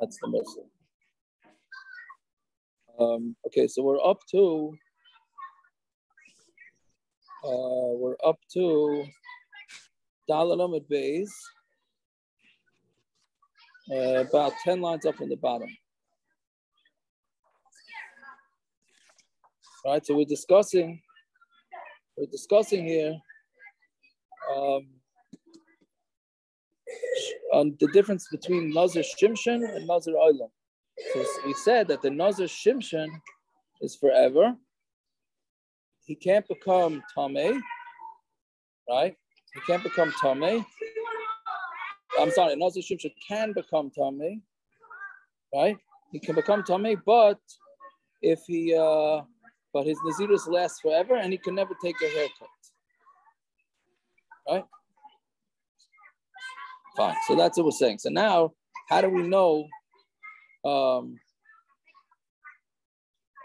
That's the Muslim. Um, okay, so we're up to uh, we're up to Dalalamid Bays, uh, about 10 lines up from the bottom. All right, so we're discussing, we're discussing here um, on the difference between Nazir Shimshon and Nazir Oilam. So we said that the Nazir Shimshon is forever. He can't become Tame, right? He can't become Tame. I'm sorry, Nazir Shimshon can become Tame, right? He can become Tame, but if he, uh, but his Nazirus lasts forever and he can never take a haircut, right? Fine. So that's what we're saying. So now, how do we know? Um,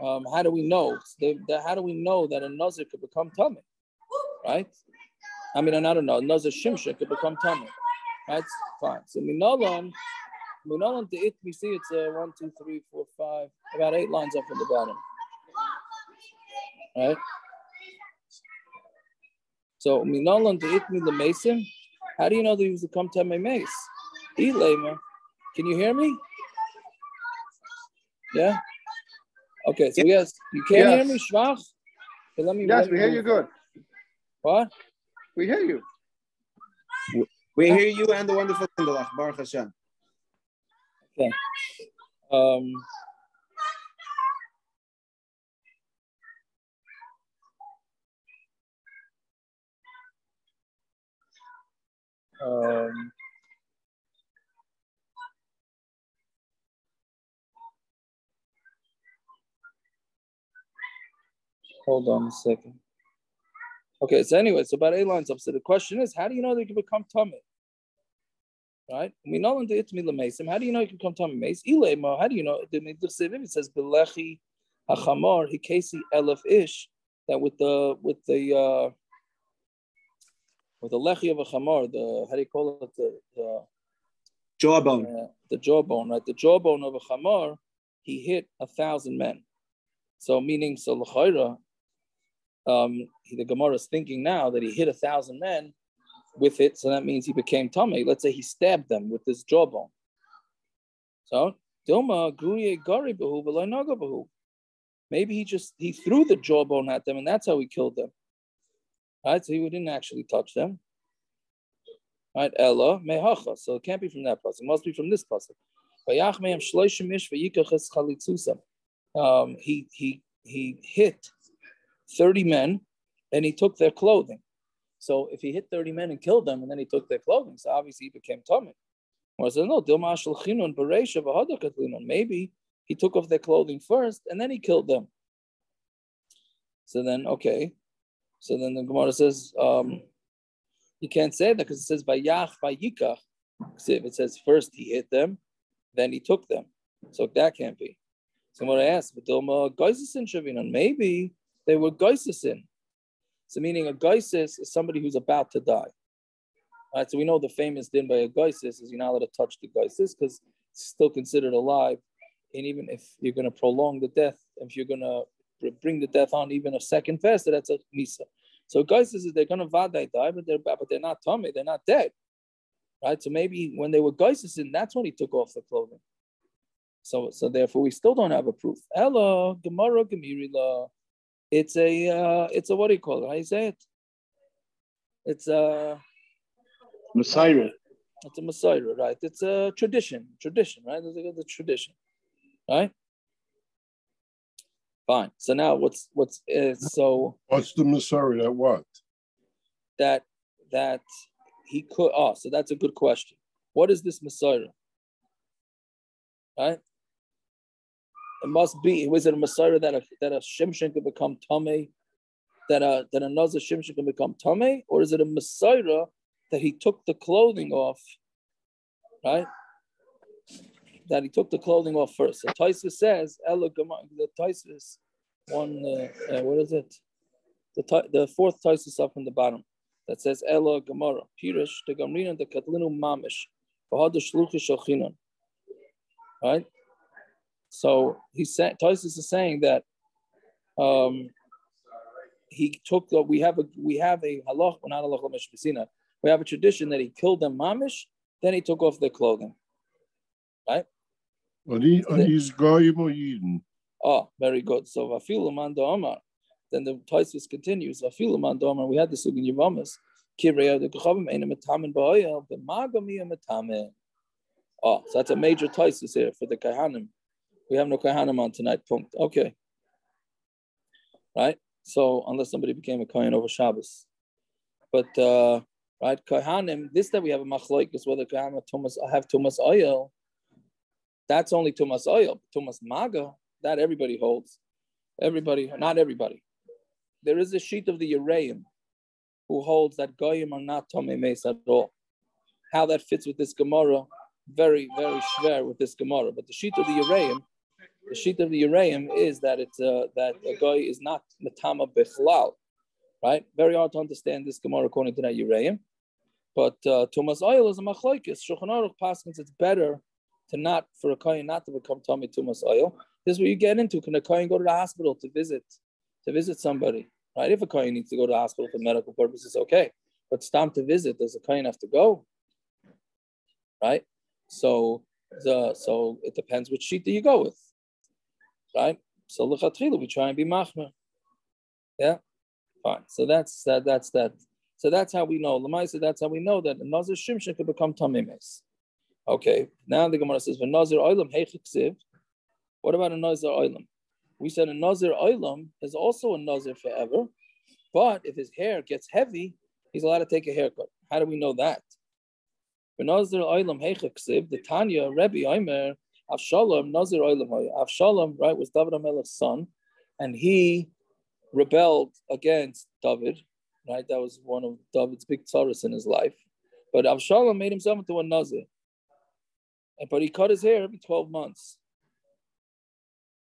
um, how do we know? The, the, how do we know that a nazir could become tummy? Right? I mean, I don't know. A Nazir shimsha could become tummy. Right? Fine. So minalan, minalan to it. We see it's a one, two, three, four, five, about eight lines up from the bottom. Right? So minalan to it the mason. How do you know that he was to come to my mace? Elema. Can you hear me? Yeah? Okay, so yes, you can't Yes. hear me, Schwach? Okay, let me Yes, let we hear you good. What? We hear you. We hear you and the wonderful Kinderlach, Baruch Hashem. Okay. Um, um, hold on a second. Okay, so anyway, so about eight lines up. So the question is, how do you know they can become tummy? Right? We know in the itmi lemesim. How do you know you can come tummy mace? Ilema. How do you know? The Midrash it says belechi hachamar hikesi elef ish. That with the with the uh, with the lechi of a chamar, the how do you call it? The, the Jawbone. uh, the jawbone, right? The jawbone of a chamar, he hit a thousand men. So meaning, so l'chayra, um, the Gemara is thinking now that he hit a thousand men with it, so that means he became tummy. Let's say he stabbed them with this jawbone. So Dilma gruye gari bahu v'lo naga bahu. Maybe he just he threw the jawbone at them, and that's how he killed them. Right? So he didn't actually touch them. Right? Ella mehacha. So it can't be from that pasuk. It must be from this pasuk. Um, he he he hit thirty men, and he took their clothing. So if he hit thirty men and killed them, and then he took their clothing, so obviously he became tummy. Or said no. Maybe he took off their clothing first, and then he killed them. So then, okay. So then the Gemara says, um, you can't say that because it says by vayach vayikach. So if it says first he hit them, then he took them. So that can't be. So what I asked, but Dilma Geisesin Shavinon, maybe they were Geisesin. So meaning a Geisis is somebody who's about to die. All right, so we know the famous din by a Geisis is you're not allowed to touch the Geisis because it's still considered alive. And even if you're going to prolong the death, if you're going to bring the death on even a second faster, that's a Misa. So Geisis is they're going to vadai die, but they're but they're not tummy, they're not dead. Right? So maybe when they were Geisis, that's when he took off the clothing. So, so therefore, we still don't have a proof. Ella, Gemara, Gemirila. It's a, uh, it's a what do you call it? How you say it? It's a, Messiah. it's a Messiah, right? It's a tradition, tradition, right? It's a, the tradition, right? Fine. So now, what's what's uh, so What's the mesorah? That what? that that he could? Oh, so that's a good question. What is this Messiah? Right? It must be. Was it a Messiah that a that a Shimshon could become Tomei, that a that another Shimshon can become Tomei, or is it a Messiah that he took the clothing off, right? That he took the clothing off first. So Taisa says, Ella the Taisa one, uh, uh, what is it? The the fourth Taisa up in the bottom that says Ella Gemara Pirish the Gamrina the Katlinu Mamish Bahad Shluchi Shalchinon. right? So he said, Tosis is saying that um, he took the, we have a we have a halach, not halach. We have a tradition that he killed them mamish, then he took off their clothing, right? Are, he, are these goyim or yidden? Oh, very good. So vafilu man Omar. Then the Tosis continues. Vafilu man Omar. We had this in Yavamas. Kireya the kachavim ena metamen ba'oyel b'magami metamen. Oh, so that's a major Tosis here for the kahanim. We have no kahanim on tonight. Punkt. Okay. Right. So unless somebody became a kohen over Shabbos, but uh, right, kohanim. This that we have a machloik is whether kohanim have tumas oil. That's only tumas oil. Tumas maga that everybody holds. Everybody, not everybody. There is a sheet of the Uraim who holds that goyim are not tome mace at all. How that fits with this Gemara, very, very schwer with this Gemara. But the sheet of the Uraim, the sheet of the Uraim is that it's uh, that a guy is not metama bechlal, right? Very hard to understand this Gemara according to that Uraim. But uh, tumas oil is a machlokes. Shulchan Aruch paskins it's better to not for a kohen not to become tummy tumas oil. This is what you get into. Can a kohen go to the hospital to visit to visit somebody? Right? If a kohen needs to go to the hospital for medical purposes, okay. But time to visit. Does a kohen have to go? Right? So the so it depends which sheet do you go with. Right? So lechatchila, we try and be machmer. Yeah, fine. So that's that. That's that. So that's how we know. Lamaisa, that's how we know that a nazir shimshon could become tamimes. Okay. Now the Gemara says, "Nazir oilam heichiksiv." What about a nazir oilam? We said a nazir oilam is also a nazir forever, but if his hair gets heavy, he's allowed to take a haircut. How do we know that? Nazir oilam heichiksiv. The Tanya Rebbe Omer Avshalom Nazir oilam. Avshalom right was David Amelech's son, and he rebelled against David. Right, that was one of David's big tzaras in his life. But Avshalom made himself into a nazir but he cut his hair every 12 months.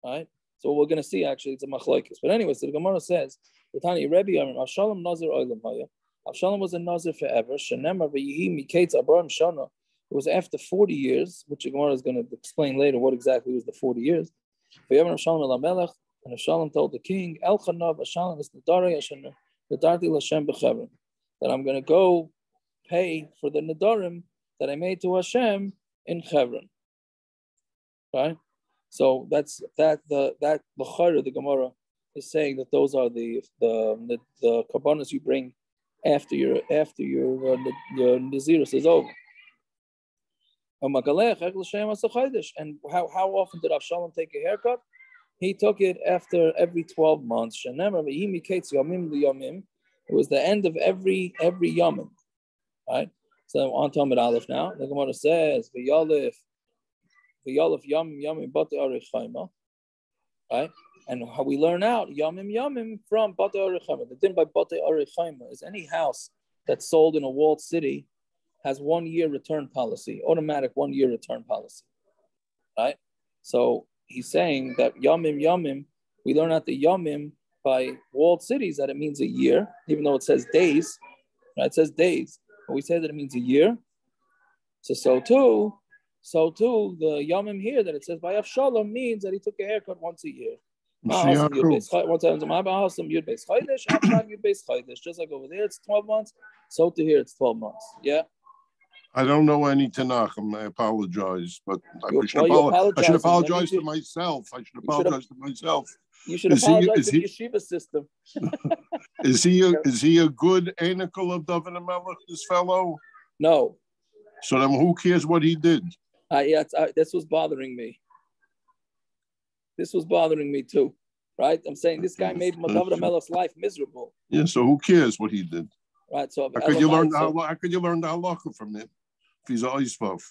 Right? So we're going to see actually it's a machlokes. But anyway, so the Gemara says, Tani Rebbe Avshalom Nazir Oilam Haya. Avshalom was a Nazir forever. Shanemar v'yihi miketz arba'im Shana. It was after 40 years, which the Gemara is going to explain later what exactly was the 40 years. V'yamar Avshalom Elamelech, and Avshalom told the king, El Chanav Avshalom is Nadari Hashem, Nadarti Lashem B'chevron, that I'm going to go pay for the Nadarim that I made to Hashem in Hebron. Right? So that's that the that the the Gemara is saying that those are the the the, the you bring after your after your uh, your nazirus is over. And how, how often did Avshalom take a haircut? He took it after every 12 months. It was the end of every every yomim. Right? So on Talmud Aleph now, the Gemara says, "V'yalif, v'yalif yamim yamim bate arichayma," right? And how we learn out yamim yamim from bate arichayma. The din by bate arichayma is any house that's sold in a walled city has one year return policy, automatic one year return policy, right? So he's saying that yamim yamim, we learn out the yamim by walled cities that it means a year, even though it says days. Right? It says days. But we say that it means a year. So so too, so too the yomim here that it says by Avshalom means that he took a haircut once a year. Once I have some you'd base childish, just like over there, it's 12 months. So to here, it's 12 months. Yeah. I don't know any Tanakh. I apologize, but I, should, apologize, I should apologize to, myself. I should apologize to myself. You should is apologize he, to the yeshiva system. is he a, is he a good anacle of David Melech, this fellow? No. So then, who cares what he did? Uh, yeah, uh, this was bothering me. This was bothering me too, right? I'm saying this guy made David Melech's life miserable. Yeah. So who cares what he did? Right. So how could you learn so, how could you learn the halacha from him if he's a oisvov?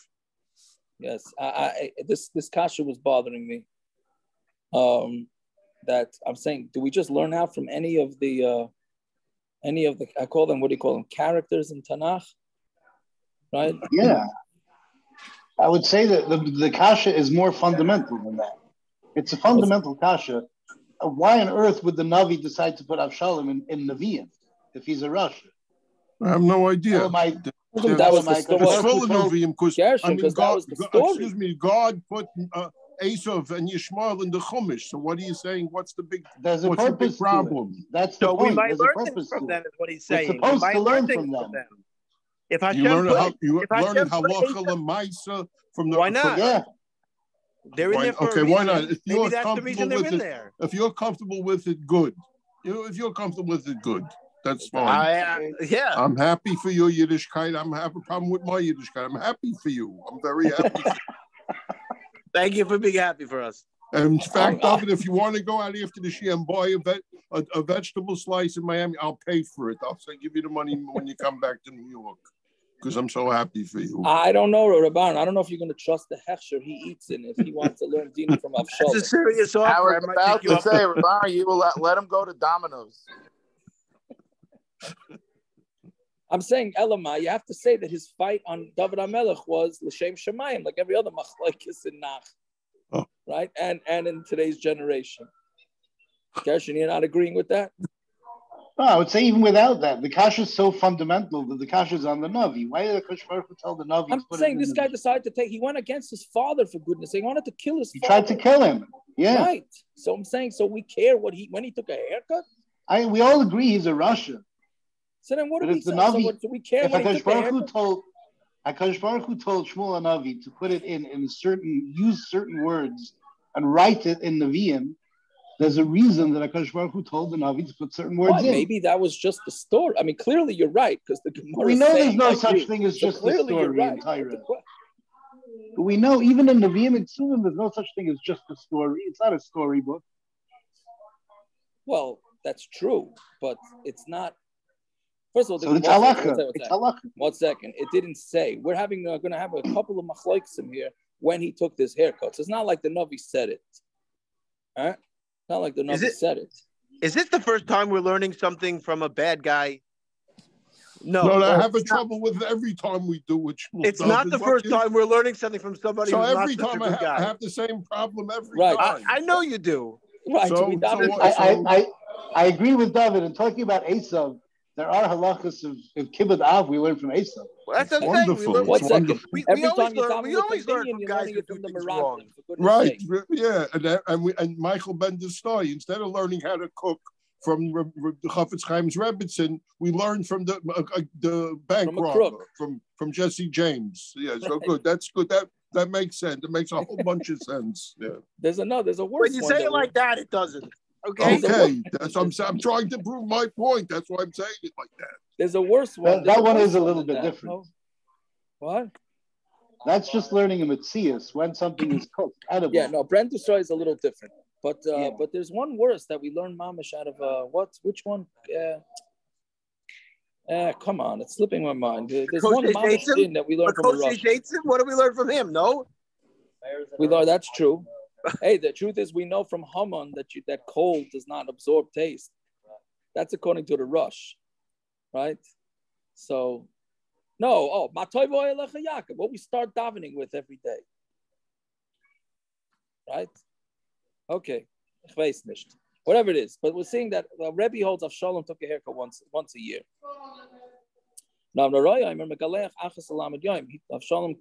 Yes, I, I, this this kasha was bothering me. Um, that I'm saying, do we just learn out from any of the uh, any of the I call them what do you call them characters in Tanakh, right? Yeah, I would say that the, the kasha is more fundamental than that. It's a fundamental kasha. Why on earth would the Navi decide to put Avshalom in, in Nevi'im if he's a Russian? I have no idea. Elamai, That, that was the story. Because, I mean, God, excuse me, God put uh, Esav and Yishmael in the Chumash. So what are you saying? What's the big, There's a what's the big problem? That's the so point. we might There's learn things from them, is what he's saying. We're supposed to learn from them. them. If Hashem you learn put, how, you if learn Hashem halacha lemaisa from the why not? From, yeah. They're in why, there for okay, why not? If Maybe you're that's the reason comfortable they're with in it, there. if you're comfortable with it, good. You know, if you're comfortable with it, good. That's fine. I, uh, yeah. I'm happy for your Yiddishkeit. I'm have a problem with my Yiddishkeit. I'm happy for you. I'm very happy. Thank you for being happy for us. And in fact, David, if you want to go out after the Shia and buy a, vet, a, a, vegetable slice in Miami, I'll pay for it. I'll say, give you the money when you come back to New York because I'm so happy for you. I don't know, Rabban. I don't know if you're going to trust the hechsher he eats in if he wants to learn Dina from Avshalom. It's a serious offer. I was I about to say, Rabban, you will let, let him go to Domino's. I'm saying Elamai, you have to say that his fight on David Amelech was L'Shem Shemayim, like every other machlokes in Nach. Oh. Right? And and in today's generation. Gershon, you're not agreeing with that? No, I would say even without that, the kasha is so fundamental that the kasha is on the Navi. Why did the Kushbar tell the Navi? I'm saying this guy the... decided to take, he went against his father for goodness sake. He wanted to kill his he father. tried to kill him. Yeah. Right. So I'm saying, so we care what he, when he took a haircut? I We all agree he's a Russian. So then what do we the say? Navi, so what, we care if when Hakadosh he took Baruch told Hakadosh Baruch Hu told Shmuel Navi to put it in in certain use certain words and write it in Nevi'im, there's a reason that Hakadosh Baruch Hu told the Navi to put certain words well, in. Maybe that was just the story. I mean, clearly you're right because the Gemara. We know there's no I such agree. thing as So just the story you're in right. But we know even in Nevi'im and Suvim, there's no such thing as just a story. It's not a storybook. Well, that's true, but it's not. First of all, So it's halacha. second, one second, It's one halacha. second. One second. It didn't say. We're having uh, going to have a couple of machlokes here when he took this haircut. So it's not like the Navi said it. All right? Not like the Navi it- said it. Is this the first time we're learning something from a bad guy? No. No, I have a it's not- trouble with every time we do it. Shmuel It's not the David. first What is- time we're learning something from somebody So who's every not such a time I good have, I have the same problem every Right. time. I, I know you do. Right. So- we so I, I, I, I agree with David. And talking about Esav, there are halachas of, of kibbud av we learn from Esav. Well, that's what I'm. We Wonderful. learn, It's wonderful. we, Every we time always you learn, daven we with a always learn from guys who do the things wrong. Right, sake. yeah, and that- and we, and Michael Bender Stoy, instead of learning how to cook from Re- Re- the Chafetz Chaim's Rebbitzin, we learned from the uh, uh, the bank From robber from from Jesse James. Yeah, so good. That's good. That that makes sense. It makes a whole bunch of sense. Yeah. There's another, there's a worse When you say it like that, it doesn't. Okay. Okay, that's I'm I'm trying to prove my point. That's why I'm saying it like that. There's a worse one. That- that one is a little bit that. different. No? What? That's just learning a mitzias when something is cooked, edible. Yeah, no, Brent Destroy is a little different. But uh, Yeah. but there's one worse that we learned mamish out of uh what which one? Uh, uh come on, it's slipping my mind. There- There's one Kosher mamish that we learned from a Makoshe Russian. Jason, what do we learn from him? No. We learned that's true. Hey, the truth is we know from Haman that you that cold does not absorb taste. That's according to the rush, right? So no, oh, what we start davening with every day. Right? Okay. Whatever it is. But we're seeing that uh, Rebbe holds Avshalom took a haircut once once a year. Now, Avshalom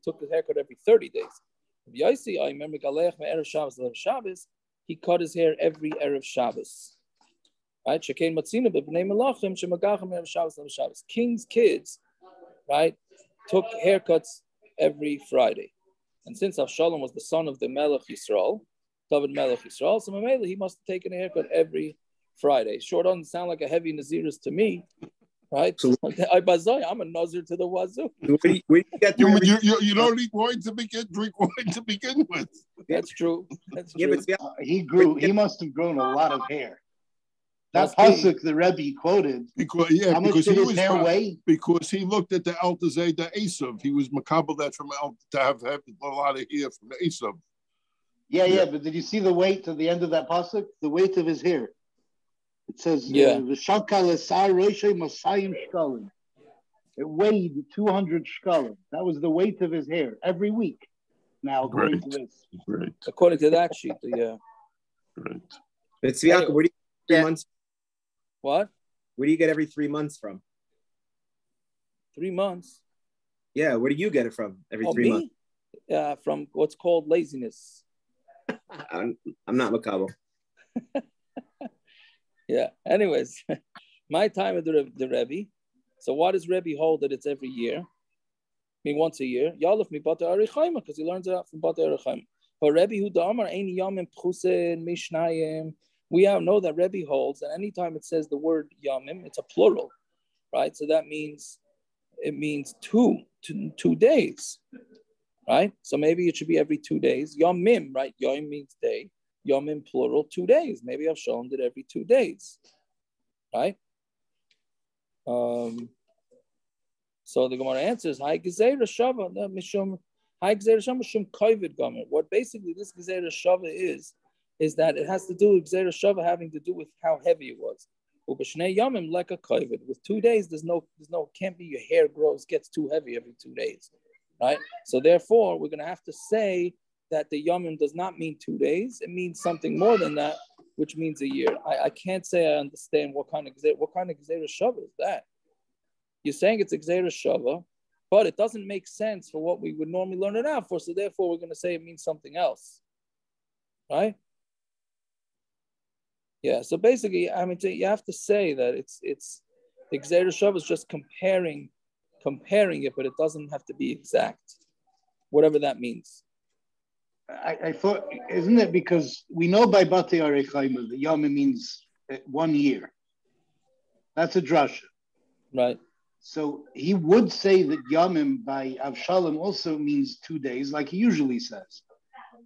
took his haircut every 30 days. Yossi, I remember Galech Erev Shabbos Erev Shabbos. He cut his hair every Erev Shabbos. Right? Shekein Matzina b'bnei Melachim shemagachem Erev Shabbos Erev Shabbos. King's kids, right, took haircuts every Friday. And since Avshalom was the son of the Melech Yisrael, David Melech Yisrael, so he must have taken a haircut every Friday. Sure doesn't sound like a heavy Naziris to me, right? So- I bazoi, I'm a Nazir to the wazoo. Where do you, get you, you, you, you, don't eat wine to begin, drink wine to begin with. That's true. That's yeah, true. but Uh, he grew. He must have grown a lot of hair. That Must pasuk the Rebbe quoted. Because yeah, How much because did he his was hair weigh? because he looked at the Altazay the Esav. He was makabel that from El to have, have a lot of hair from Esav. Yeah, yeah, Yeah. But did you see the weight to the end of that pasuk? The weight of his hair. It says, Yeah. "V'shalka l'sar roishay masayim shkalim." It weighed 200 shkalim. That was the weight of his hair every week. Now, according Right. to this, Right, According to that sheet, yeah. right. but Tzviaka, where do you get three Yeah. months? What? Where do you get every three months from? Three months. Yeah, where do you get it from every Oh, three months? Uh, from what's called laziness. I'm, I'm not Makabo. Yeah. Anyways, my time of the, the Rebbe. So why does Rebbe hold that it's every year? I mean, once a year. Yalef mi bata arichayim because he learns it out from bata arichayim. But Rebbe who damar ein yamim pchusin mishnayim. We all know that Rebbe holds that anytime it says the word yamim, it's a plural, right? So that means it means two, two, two days, right? So maybe it should be every two days. Yamim, right? Yom means day. Yomim plural, two days. Maybe I've shown it every two days, right? Um, so the Gemara answers, "Hi Gezerah Shava mishum Hi Gezerah Shava mishum kovid gomer." What basically this Gezerah Shava is, is that it has to do with Gezerah Shava having to do with how heavy it was. Ubashnei Yomim like a kovid. With two days, there's no, there's no, can't be your hair grows gets too heavy every two days, right? So therefore, we're gonna have to say that the Yomim does not mean two days. It means something more than that, which means a year. I, I can't say I understand what kind of what kind of Gzeira Shava is that. You're saying it's Gzeira Shava, but it doesn't make sense for what we would normally learn it out for. So therefore, we're going to say it means something else, right? Yeah. So basically, I mean, you have to say that it's it's the Gzeira Shava is just comparing comparing it, but it doesn't have to be exact, whatever that means. I, I thought, isn't it because we know by Bate Arechaima that Yom means uh, one year. That's a drasha. Right. So he would say that Yomim by Avshalom also means two days, like he usually says.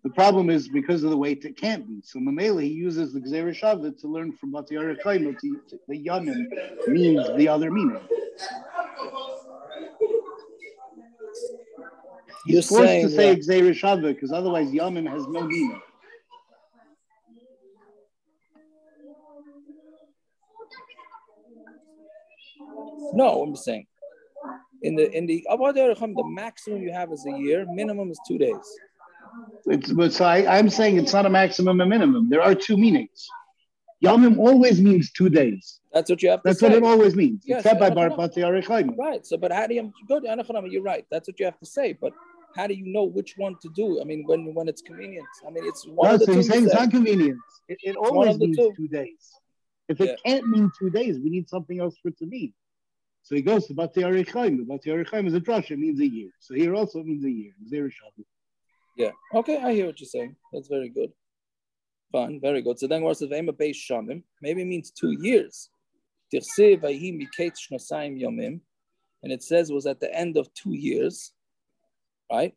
The problem is because of the weight it can't be. So Mamela, he uses the Gzera Shavit to learn from Bati Arechaima to the Yomim means the other meaning. You're forced saying to say Shavit because otherwise Yomim has no meaning. No, I'm saying in the in the uh, Avad the maximum you have is a year. Minimum is two days. It's, but so I, I'm saying it's not a maximum and minimum. There are two meanings. Yomim always means two days. That's what you have to That's say. what it always means, Yes, except by Bar know. Bati Arechaima. Right. So, but how do you good? Anachanama, You're right. That's what you have to say. But how do you know which one to do? I mean, when when it's convenient. I mean, it's one No, of the so two. he's saying it's not convenience. It, it always the means two. two days. If it Yeah. can't mean two days, we need something else for it to mean. So he goes to Bati Arechaim. Bati Arechaim is a drush, it means a year. So here also it means a year. Yeah. Okay, I hear what you're saying. That's very good. Fine, very good. So then what's the Vema Beis Shamim? Maybe it means two years. Tirse vayhi miketz shnosayim yomim. And it says it was at the end of two years, right?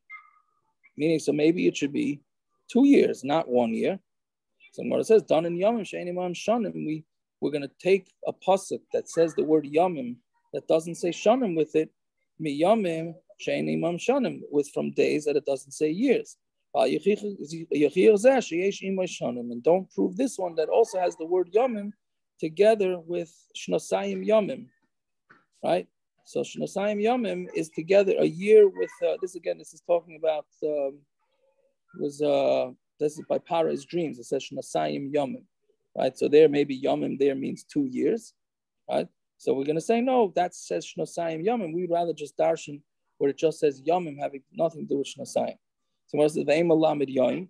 Meaning, so maybe it should be two years, not one year. So what it says, done in yomim, she'enim am shanim. We, we're going to take a pasuk that says the word yomim that doesn't say shanim with it, mi yomim she'enim am shanim, with from days that it doesn't say years. Ah, shanim. And don't prove this one that also has the word yomim together with shnosayim yomim, right? So shnosayim yomim is together a year with uh, this again. This is talking about um, was uh, this is by Pharaoh's dreams. It says shnosayim yomim, right? So there maybe yomim there means two years, right? So we're gonna say no. That says shnosayim yomim. We'd rather just darshan where it just says yomim having nothing to do with shnosayim. So what's the ve'im alamid yomim?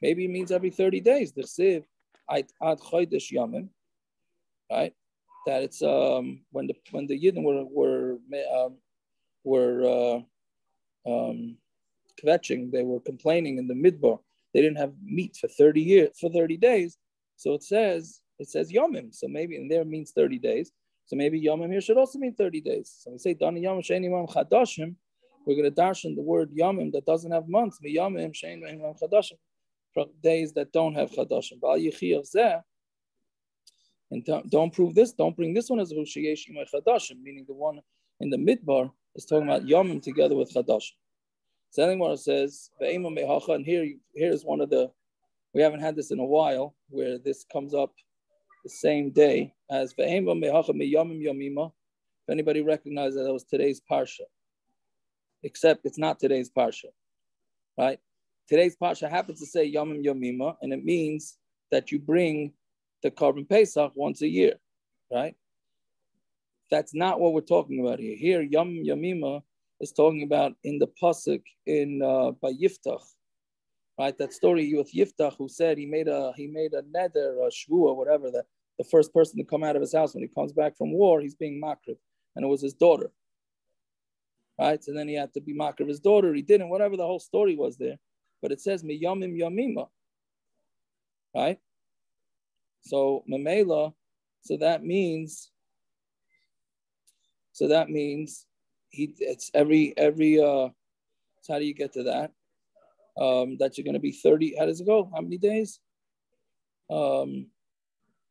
Maybe it means every thirty days. The siv ad chodesh yomim right? That it's um, when the when the Yidden were were um, were uh, um, kvetching, they were complaining in the midbar. They didn't have meat for thirty years for thirty days. So it says it says yomim. So maybe in there means thirty days. So maybe yomim here should also mean thirty days. So we say dani yomim sheini yom chadashim. We're going to dash in the word yomim that doesn't have months. Mi yomim sheini yom chadashim from days that don't have chadashim. And don't, prove this, don't bring this one as Hushayesh Imay Chadashim, meaning the one in the midbar is talking about Yomim together with Chadashim. Anyway, says, and here, here's one of the, we haven't had this in a while, where this comes up the same day as If anybody recognizes that, that was today's Parsha. Except it's not today's Parsha, right? Today's Parsha happens to say Yomim Yomima, and it means that you bring the carbon Pesach once a year, right? That's not what we're talking about here. Here, Yom Yamima is talking about in the pasuk in uh, by Yiftach, right? That story with Yiftach, who said he made a he made a nether, a shvua, whatever. That the first person to come out of his house when he comes back from war, he's being makriv, and it was his daughter, right? So then he had to be makriv his daughter. He didn't. Whatever the whole story was there, but it says miyamim yamima, right? So memela, so that means. So that means he it's every every uh so how do you get to that um that you're going to be 30 how does it go how many days um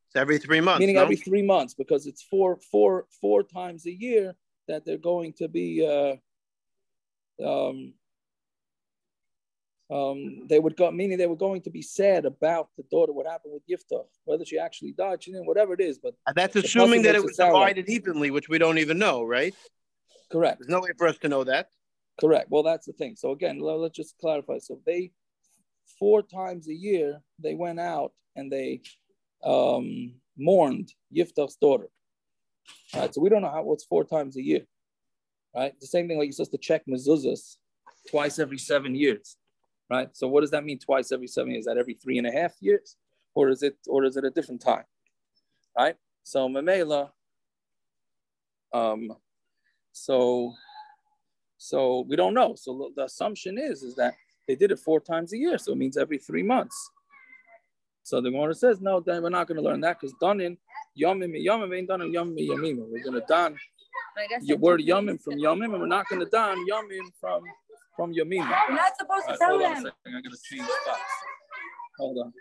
It's every three months. meaning no? every three months because it's four four four times a year that they're going to be uh um um, they would go, meaning they were going to be sad about the daughter, what happened with Yiftach, whether she actually died, she didn't, whatever it is. But And That's assuming that it was like- divided evenly, which we don't even know, right? correct. There's no way for us to know that. Correct. Well, that's the thing. So again, let- let's just clarify. So they four times a year they went out and they um, mourned Yiftach's daughter. All right. So we don't know how what's four times a year. Right. The same thing like you're supposed to check mezuzahs twice every seven years. Right. So what does that mean? Twice every seven years? Is that every three and a half years, or is it or is it a different time? Right. So Mamela. Um, so so we don't know. So the assumption is is that they did it four times a year, so it means every three months. So the Gemara says, no, then we're not going to learn that because danin yomim yomim ain't danin yomim yamim. We're going to don your word yomim from yomim, and we're not going to don yomim from from your yamim. You're not supposed to Alright, tell hold on a them. I'm going to change spots. Hold on.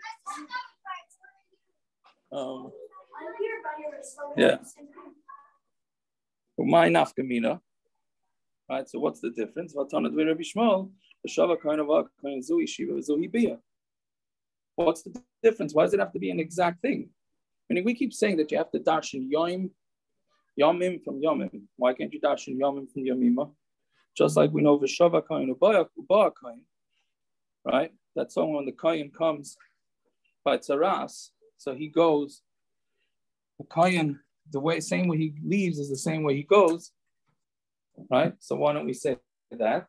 Um, yeah. My nafkamina. Right. So what's the difference? Vatana dve Rabbi Shmuel, the shava kind of a kind of zui shiva zui bia. What's the difference? Why does it have to be an exact thing? Meaning we keep saying that you have to darshan yom, yomim from yomim. Why can't you dash in yomim from yomima? Just like we know v'shava kain ubaya kain, right? That's someone when the kain comes by tzaras, so he goes. The kain, the way same way he leaves is the same way he goes, right? So why don't we say that?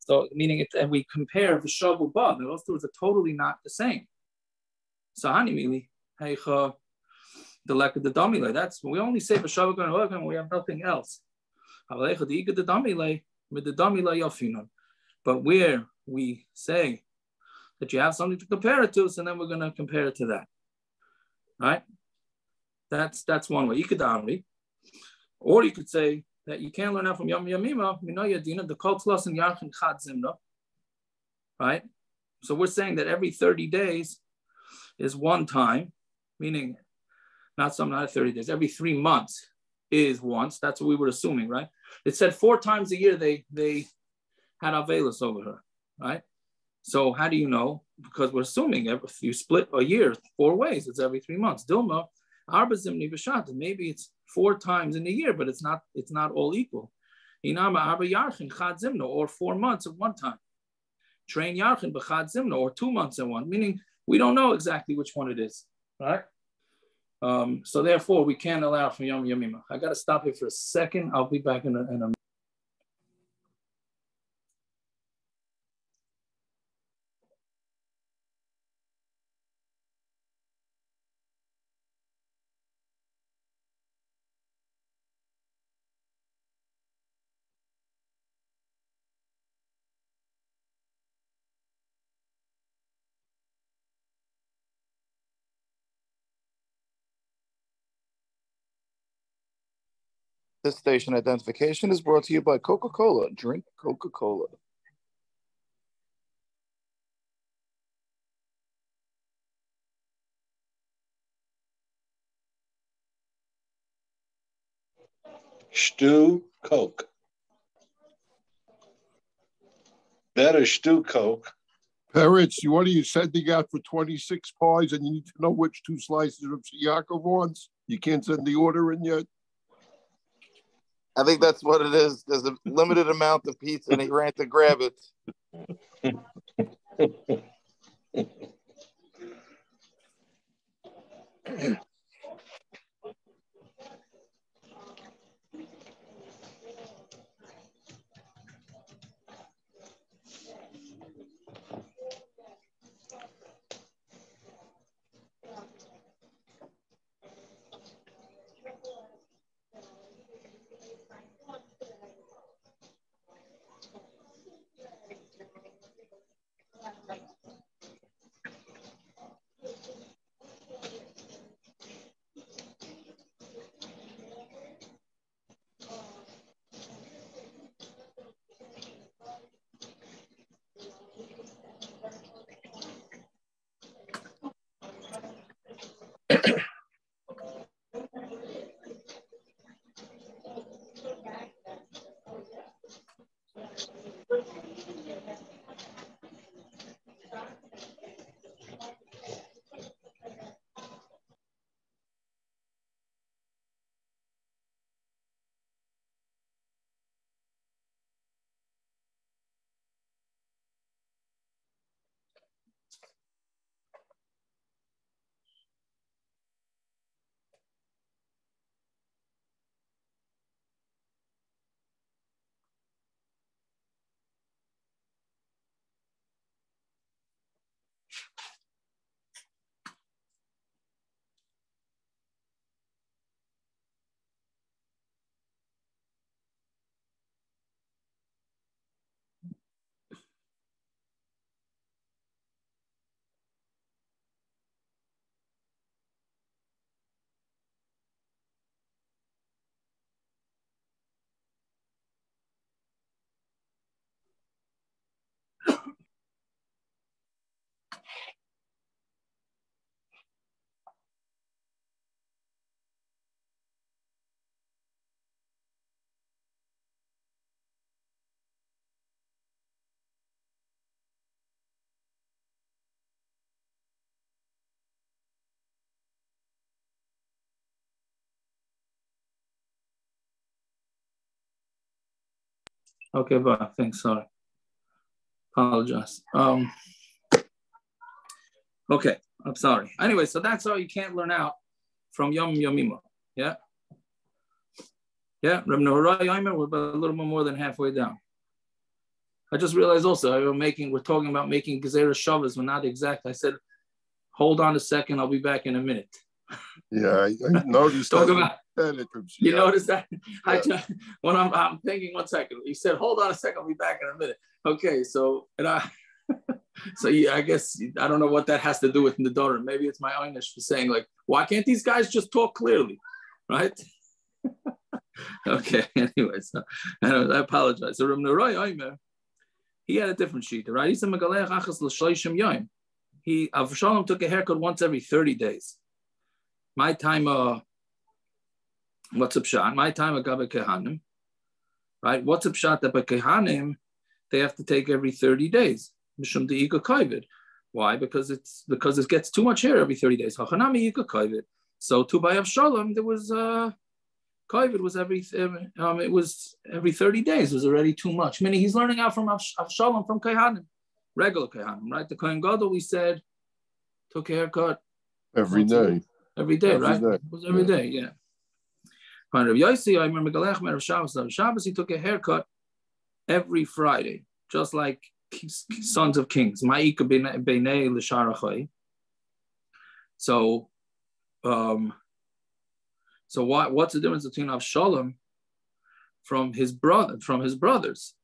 So meaning it, and we compare v'shavu ba, those two are totally not the same. So hanimili, heicha, the lack of the damile. That's we only say v'shavu gan we have nothing else. But where we say that you have something to compare it to, so then we're going to compare it to that, right? That's that's one way. Or you could say that you can't learn out from Yom Yamima, Minayadina, the Koltlas and Yachin Chad Zimna. Right? So we're saying that every 30 days is one time, meaning not some not 30 days, every three months is once. That's what we were assuming, right? It said four times a year they they had Avelis over her, right? So how do you know? Because we're assuming if you split a year four ways, it's every three months. Dilma, Arba Zimni V'Shat, maybe it's four times in a year, but it's not it's not all equal. Inama Arba Yarchin Chad Zimna, or four months at one time. Train Yarchin B'Chad Zimna, or two months at one, meaning we don't know exactly which one it is, right? Um, so therefore, we can't allow for Yom Yomima. I got to stop here for a second. I'll be back in a, in a This station identification is brought to you by Coca Cola. Drink Coca Cola. Stew Coke. Better stew Coke. Peretz, you what are you sending out for 26 pies and you need to know which two slices of Yaakov wants? You can't send the order in yet? I think that's what it is. There's a limited amount of pizza and he ran to grab it. Okay, bye. Thanks. Sorry. Apologize. Um, okay, I'm sorry. Anyway, so that's all you can't learn out from Yom Yomima. Yeah. Yeah, Reb Yomer, we're about a little bit more than halfway down. I just realized also we're making we're talking about making Gezerah Shabbos, we're not exact. I said, hold on a second, I'll be back in a minute. Yeah, I, I noticed Talk that. about Relatives, you yeah. notice that? I just, when I'm, I'm thinking one second, he said, hold on a second, I'll be back in a minute. Okay, so, and I, so yeah, I guess, I don't know what that has to do with Nadara. Maybe it's my Einish for saying like, why can't these guys just talk clearly? Right? okay, anyway, so I, I apologize. So Ram Oimer, he had a different sheet, right? He said, "Megalech achas l'shloishim yoyim." He, Avshalom took a haircut once every 30 days. My time, uh, What's up, shot? My time agabe kehanim, right? What's up, shot that by kehanim they have to take every thirty days. Mishum de ika kovid. Why? Because it's because it gets too much hair every thirty days. Hachanami ika. So to by Avshalom there was uh kovid was every um, it was every 30 days it was already too much. Meaning he's learning out from Avsh- Avshalom from Kehanim, regular Kehanim, right? The Kohen Gadol we said took a haircut Every day. every day, Every right? day, It was every yeah. day, yeah. Rav Yossi, I remember Galech Shabbos. On Shabbos, he took a haircut every Friday, just like sons of kings. So, um, so what, what's the difference between Avshalom from his brother, from his brothers,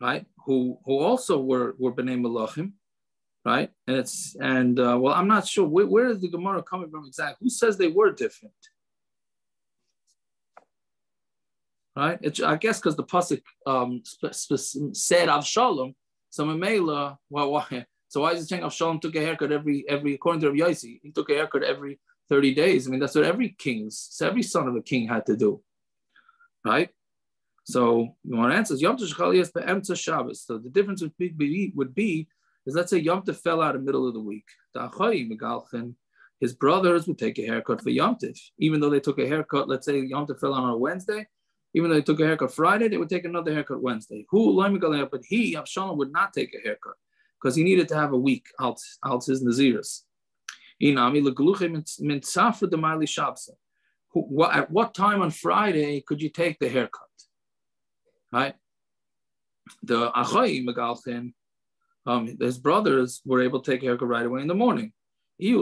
right? Who who also were were b'nei Malachim, right? And it's and uh, well, I'm not sure where, where is the Gemara coming from exactly. Who says they were different? Right? It's, I guess because the pasuk um, sp- sp- said Avshalom, so Mamela, why? So why is it saying Avshalom oh, took a haircut every every according to Rav Yossi, he took a haircut every 30 days. I mean, that's what every king's, every son of a king had to do. Right? So you want answers Yom Tov Be'emtza Shabbos. So the difference would be, would be is let's say Yom Tov fell out in the middle of the week. His brothers would take a haircut for Yom Tov. Even though they took a haircut, let's say Yom Tov fell out on a Wednesday, even though they took a haircut Friday, they would take another haircut Wednesday. Who but he, Avshalom, would not take a haircut because he needed to have a week out, out his Naziris. At what time on Friday could you take the haircut? Right? The achai megalchen, um, his brothers were able to take a haircut right away in the morning. He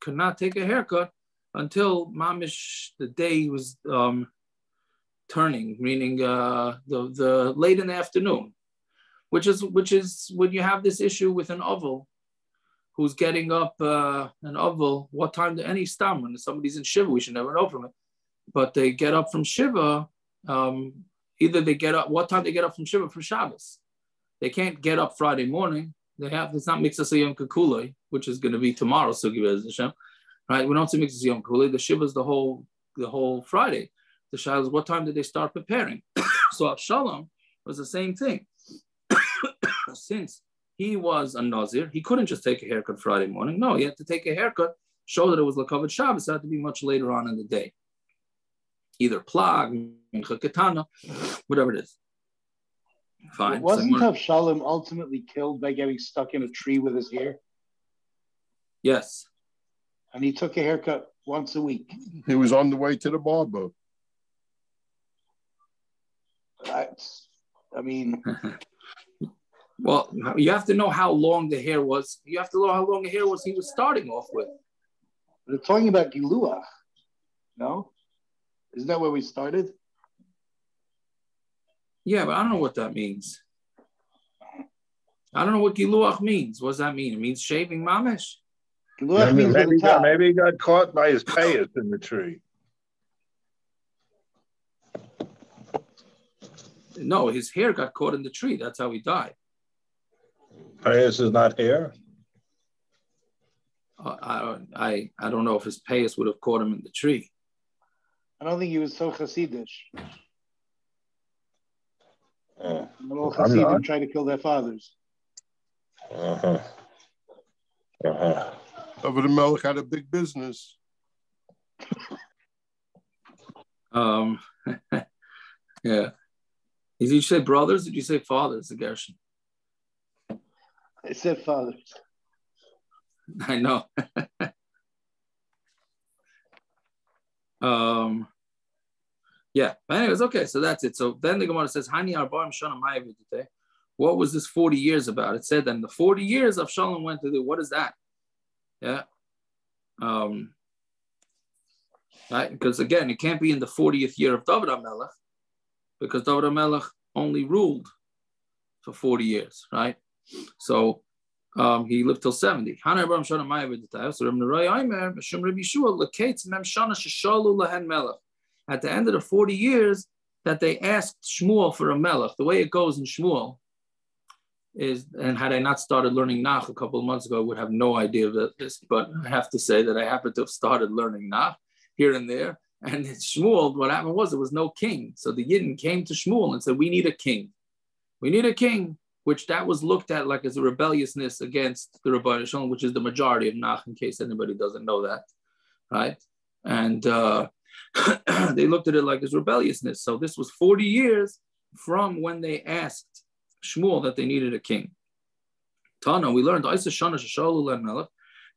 could not take a haircut until mamish the day was um, turning, meaning uh, the the late in the afternoon, which is which is when you have this issue with an oval who's getting up uh, an oval, what time do any stam when somebody's in Shiva, we should never know from it. But they get up from Shiva, um, either they get up, what time they get up from Shiva for Shabbos. They can't get up Friday morning. They have, it's not Mixas Yom Kakulei, which is going to be tomorrow, Sugi Bez Hashem. Right? We don't see Mixas Yom Kakulei. The Shiva is the whole, the whole Friday. The Shabbos, what time did they start preparing? so Avshalom was the same thing. Since he was a Nazir. He couldn't just take a haircut Friday morning. No, he had to take a haircut, show that it was Lakavit Shabbos. It had to be much later on in the day. Either plag, mincha whatever it is. Fine. Wasn't Someone- Avshalom ultimately killed by getting stuck in a tree with his hair? yes. And he took a haircut once a week. He was on the way to the barber. That's, I mean, Well, you have to know how long the hair was. You have to know how long the hair was he was starting off with. they're talking about Giluach. No? Isn't that where we started? Yeah, but I don't know what that means. I don't know what giluach means. What does that mean? It means shaving mamish. Giluach Maybe, means maybe, he the got, top. maybe he got caught by his payas in the tree. No, his hair got caught in the tree. That's how he died. Payas is not hair. Uh, I, I, I don't know if his payas would have caught him in the tree. I don't think he was so Hasidish. But all I'm Hasidim try to kill their fathers. uh-huh. Uh-huh. David Melech had a big business. Um, yeah. Did you say brothers? Did you say fathers, the Gershon? I said fathers. I know. um, yeah. But anyways, okay. So that's it. So then the Gemara says, "Hani arbaim shana ma'avidite." What was this forty years about? It said that in the forty years of Shalom went to do. What is that? Yeah. Um. Right, because again, it can't be in the fortieth year of David HaMelech, because David HaMelech only ruled for forty years, right? So um, he lived till 70. Hana Arba'im Shana Maya Viditav. So Rabbi Nerai Aimer, Meshum Rabbi Yeshua, Lekates Mem Shana Sheshalu Lahen Melech. At the end of the 40 years that they asked Shmuel for a Melech, the way it goes in Shmuel is, and had I not started learning Nach a couple of months ago, I would have no idea of this, but I have to say that I happen to have started learning Nach here and there. And Shmuel, what happened was there was no king. So the Yidden came to Shmuel and said, We need a king. We need a king which that was looked at like as a rebelliousness against the Rabbi Shalom, which is the majority of Nach, in case anybody doesn't know that, right? And uh, they looked at it like as rebelliousness. So this was 40 years from when they asked Shmuel that they needed a king. Tana, we learned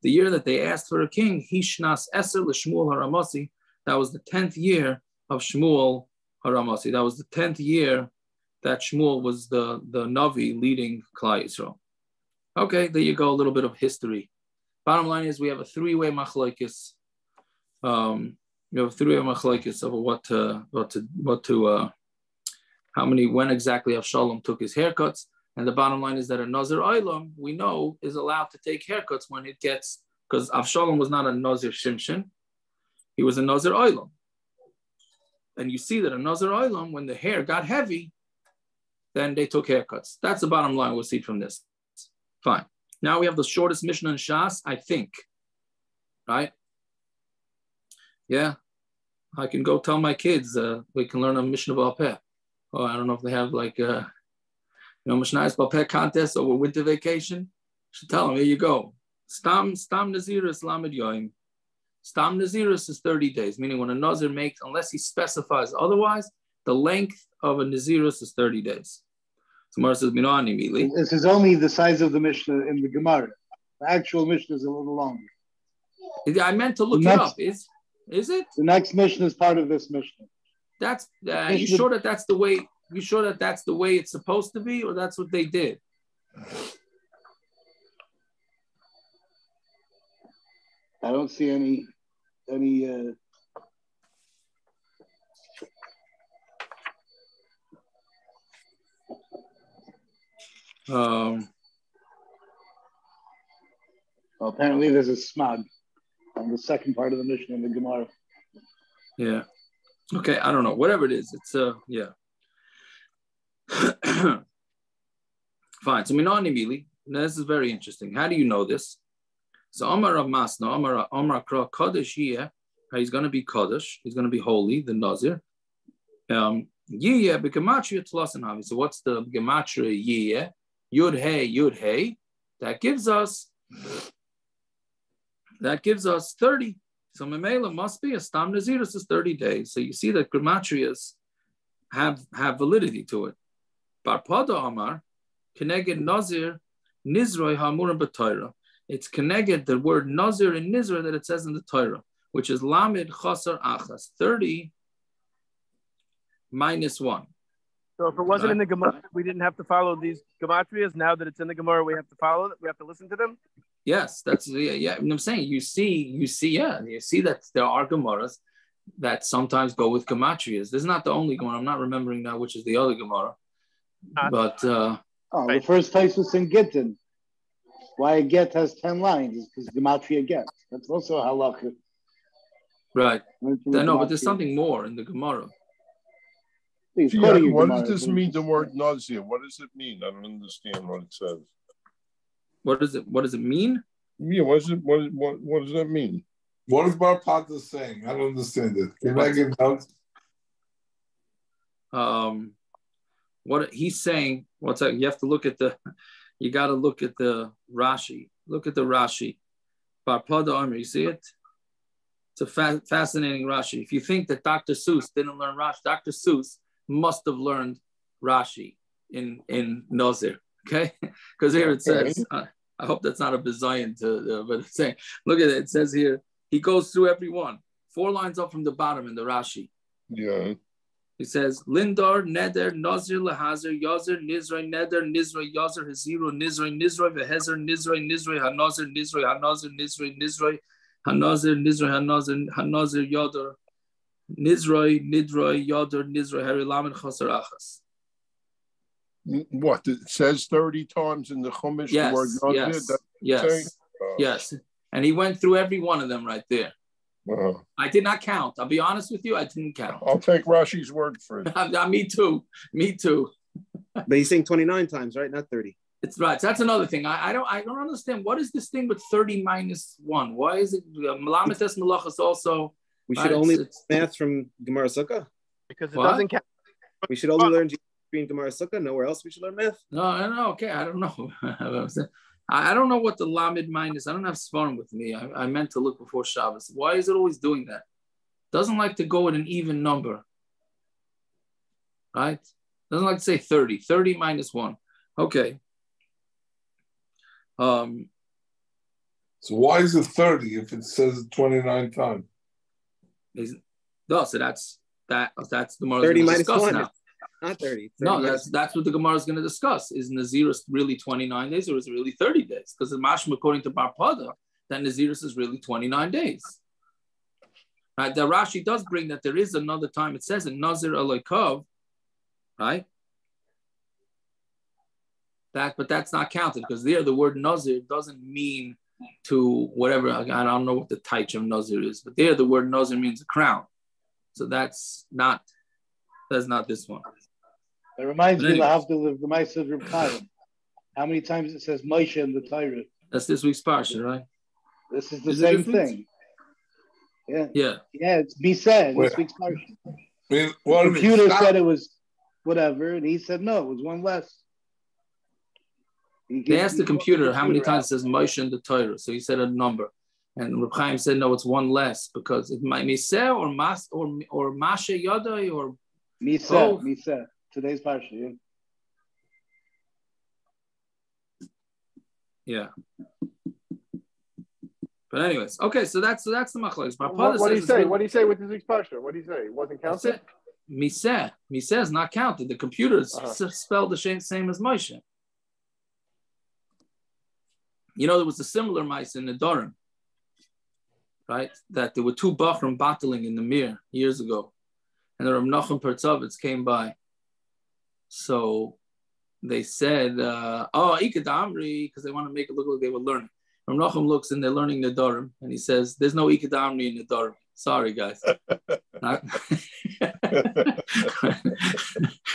the year that they asked for a king, Hishnas Eser Shmuel Haramasi, that was the 10th year of Shmuel Haramasi. That was the 10th year that Shmuel was the, the Navi leading Klal Yisrael. Okay, there you go, a little bit of history. Bottom line is we have a three-way machlokes. Um, we have a three-way machlokes of what to, what to, what to, uh, how many, when exactly Avshalom took his haircuts. And the bottom line is that a Nazir Olam, we know, is allowed to take haircuts when it gets, because Avshalom was not a Nazir Shimshon, he was a Nazir Olam. And you see that a Nazir Olam, when the hair got heavy, then they took haircuts. That's the bottom line we'll see from this. Fine. Now we have the shortest Mishnah in Shas, I think. Right? Yeah. I can go tell my kids uh, we can learn a Mishnah Balpeh. Oh, I don't know if they have like, uh, you know, Mishnah Balpeh contest over winter vacation. Should tell them, here you go. Stam, Stam Naziris Lamed Yoim. Stam Naziris is 30 days, meaning when a Nazir makes, unless he specifies otherwise, the length of a Nazirus is 30 days. So Mara says, Minani immediately. This is only the size of the Mishnah in the Gemara. The actual Mishnah is a little longer. I meant to look it up. Is is it? The next Mishnah is part of this Mishnah. That's uh, you sure that that's the way you sure that that's the way it's supposed to be, or that's what they did? I don't see any any uh, Um, well, apparently there's a smog on the second part of the mission in the Gemara. yeah. Okay, I don't know. Whatever it is, it's uh yeah. Fine. So Minani immediately. Now, this is very interesting. How do you know this? So Omar Rav Masna, Omar Omar Kra Kaddish here. He's going to be Kaddish. He's going to be holy, the Nazir. Um, Yiyah b'gematria tlasin So what's the gematria Yiyah? Yud Hey Yud Hey. That gives us that gives us 30. So Memela must be a Stam Nazirus is 30 days. So you see that gematrias have have validity to it. Barpada Amar, Keneged Nazir, Nizroi Hamurim B'Torah. It's Keneged the word Nazir in Nizra that it says in the Torah, which is Lamed Chasar Achas, 30 minus 1. So if it wasn't in the Gemara, we didn't have to follow these gematrias. Now that it's in the Gemara, we have to follow it. We have to listen to them. Yes, that's yeah, yeah. I'm saying you see, you see, yeah, you see that there are Gemaras that sometimes go with gematrias. This is not the only Gemara. I'm not remembering now which is the other Gemara, Ah. but uh, Oh, the first place was in Gittin. Why a get has 10 lines is because Gematria get. That's also a halacha. right. No, from the I know, but there's something more in the Gemara. Please, Gee, quoting what Gemara, does this please. mean, the word nausea. What does it mean? I don't understand what it says. What does it? What does it mean? Yeah, what, is it, what, what, what does that mean? What is Bar Pada saying? I don't understand it. Can I give out? Um, what he's saying? What's that? You have to look at the. You got to look at the Rashi. Look at the Rashi. Bar Pada Omer. You see it? It's a fa- fascinating Rashi. If you think that Dr. Seuss didn't learn Rashi, Dr. Seuss must have learned Rashi in in Nazir. Okay, because here it says. Uh, I hope that's not a bizayon to, uh, but it's saying, look at it. It says here he goes through every one, four lines up from the bottom in the Rashi. Yeah. He says, Lindar, Neder, Nazir, Lahazir, Yazir, Nizray, Neder, Nizray, Yazir, Haziru, Nizray, Nizray, Vehezer, Nizray, Nizray, Hanazir, Nizray, Hanazir, Nizray, Nizray, Hanazir, Nizray, Hanazir, Hanazir, Yadar, Nizray, Nidray, Yadar, Nizray, Harilamed, Chasar Achas. What it says 30 times in the Chumash yes, the word Nazir? Yes, yes, uh, yes. And he went through every one of them right there. Uh, I did not count. I'll be honest with you, I didn't count. I'll take Rashi's word for it. me too. Me too. but he's saying 29 times, right? Not 30. It's right. So that's another thing. I, I, don't I don't understand. What is this thing with 30 minus one? Why is it Malamates Malachas also? We should right, only it's, math from Gemara Sukkah. Because it What? doesn't count. We should only learn between Gemara Sukkah. Nowhere else we should learn math. No, I don't know. Okay, I don't know. I, I don't know what the Lamed is. I don't have Svarim with me. I, I meant to look before Shabbos. Why is it always doing that? Doesn't like to go with an even number. Right? Doesn't like to say 30. 30 minus one. Okay. Um, So why is it 30 if it says 29 times? is, no, so that's that that's the Gemara 30 gonna minus discuss one. now. Not 30. 30 No, that's that's what the Gemara is going to discuss. Is Naziris really 29 days or is it really 30 days? Because the Mashma, according to Barpada, that Naziris is really 29 days. Right? The Rashi does bring that there is another time. It says in Nazir Aloikov, right? That, but that's not counted because there the word Nazir doesn't mean to whatever. I don't know what the type of Nazir is, but there the word Nazir means a crown. So that's not that's not this one. It reminds But me of the anyways. Of the Maisa of Reb Chaim. How many times it says Moshe in the Torah? That's this week's parsha, right? This is the Is same thing. Yeah, Yeah. yeah, it's me said Wait. this week's parsha. I The what do you mean? computer Stop. said it was whatever, and he said no, it was one less. He They asked the computer how many times it says Moshe in the Torah. So he said a number. And Reb Chaim said, no, it's one less because it might be Miseh or Mas or or Masha Yadai or out. Me said, me said. Today's parsha. Yeah. yeah. But anyways, okay, so that's so that's the machlokes. What, what do you say? What do you say with this week's parsha? What do you say? It wasn't counted? Miseh. Miseh is not counted. The computer is Uh-huh. spelled the same, same as Moshe. You know, there was a similar mice in the Dorim, right? That there were two Bachram battling in the Mir years ago. And the Rav Nachum Partzovitz came by. So they said, uh, oh, ikadamri," because they want to make it look like they were learning. Rav Nachum looks and they're learning the Dorim, and he says, there's no ikadamri in the Dorim. Sorry, guys.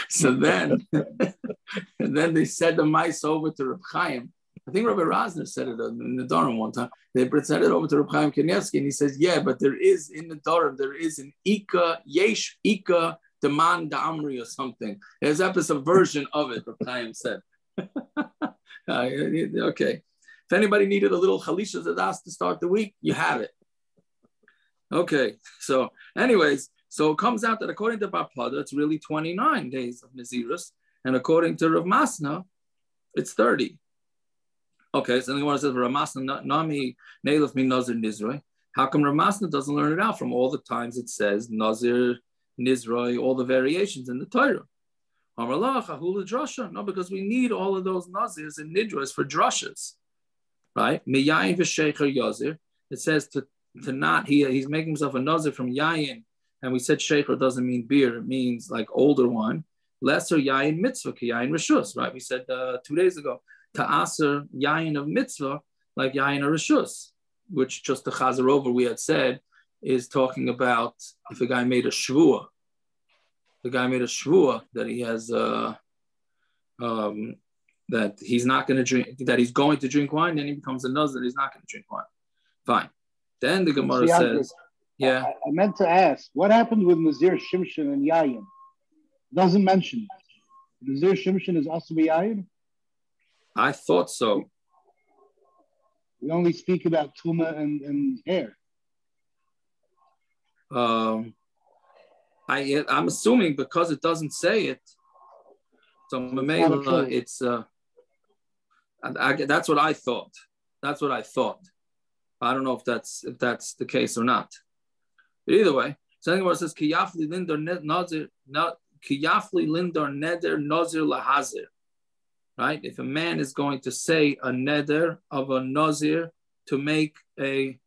So then, and then they said the mice over to Reb Chaim. I think Rabbi Rosner said it in the Durham one time. They sent it over to Reb Chaim Kanievsky, and he says, "Yeah, but there is in the Durham, there is an Ika Yesh Ika Deman Damri or something. There's a version of it." Reb Chaim said. Uh, okay, if anybody needed a little Chalisha Zadas to start the week, you have it. Okay, so anyways, so it comes out that according to Bapada, it's really 29 days of Nazirus, and according to Rav Masna, it's 30. Okay, so then the one says Rav Masna Nami Neilaf mi Nazir Nizroi. How come Rav Masna doesn't learn it out from all the times it says Nazir Nizroi, all the variations in the Torah? No, because we need all of those Nazirs and Nidras for drushes, right? It says to to not he he's making himself a nazir from yayin, and we said sheikher doesn't mean beer; it means like older wine. Lesser yayin mitzvah, ki yayin rishus, right? We said uh, two days ago ta'aser yayin of mitzvah like yayin of rishus, which just the chazer over we had said is talking about if a guy made a shvua, the guy made a shvua that he has uh, um, that he's not going to drink, that he's going to drink wine, then he becomes a nuzir that he's not going to drink wine. Fine. Then the Gemara See, says, yeah, I, I meant to ask, what happened with Nazir Shimshon and Yayin? Doesn't mention. Nazir Shimshon is also Yayin. I thought so. We only speak about tuma and, and hair. Um, I I'm assuming because it doesn't say it, so Mamela, it's uh, I, I- that's what I thought. That's what I thought. I don't know if that's if that's the case or not. But either way, so anyway, it says kiyafli lindor nazir kiyafli lindor neder nazir lahazir. Right? If a man is going to say a neder of a nazir to make a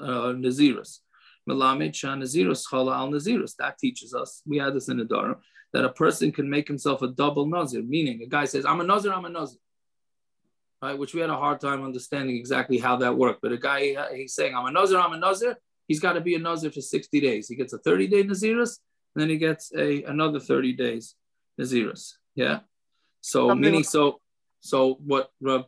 uh, nazirus, Melamed Shah Nazirus Chala al Nazirus. That teaches us, we had this in the Dara, that a person can make himself a double Nazir, meaning a guy says, I'm a Nazir, I'm a Nazir. Right, which we had a hard time understanding exactly how that worked. But a guy, he's saying, I'm a Nazir, I'm a Nazir. He's got to be a Nazir for 60 days. He gets a 30 day Nazirus, and then he gets a another 30 days Nazirus. Yeah. So, meaning, so, so what Rav,